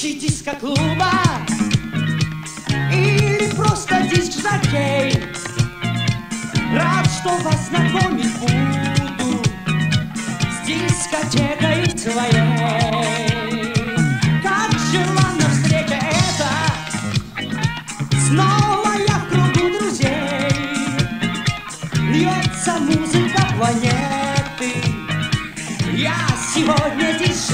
диско-клуба Или просто диск жокей. Рад, что вас знакомить буду С дискотекой твоей. Как желанна встреча эта? Снова я в кругу друзей. Льется музыка планеты. Я сегодня здесь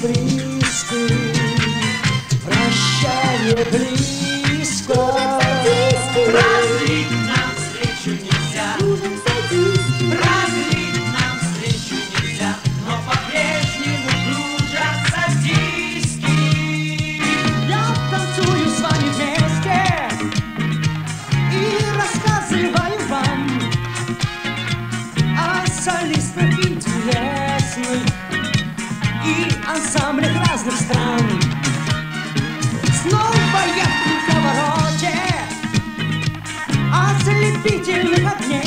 серебристый, прощание близко. Разлить нам встречу нельзя, разлить нам встречу нельзя, но по-прежнему кружатся диски. Я танцую с вами вместе и рассказываю вам о солистах разных стран. Снова я в круговороте ослепительных огней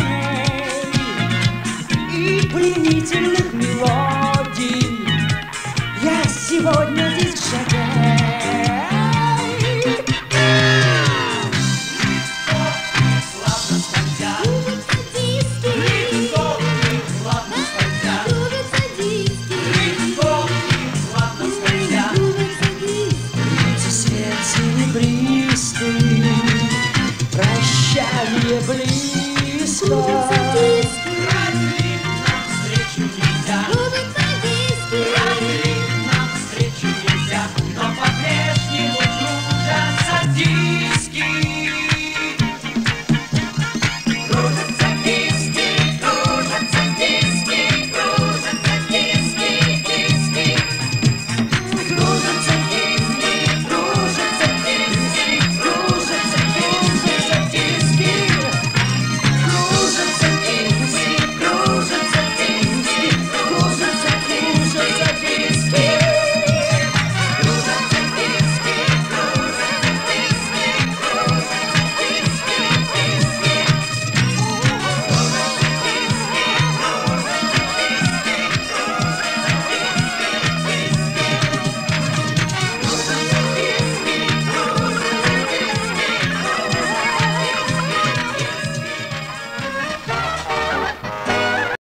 и пленительных мелодий. Я сегодня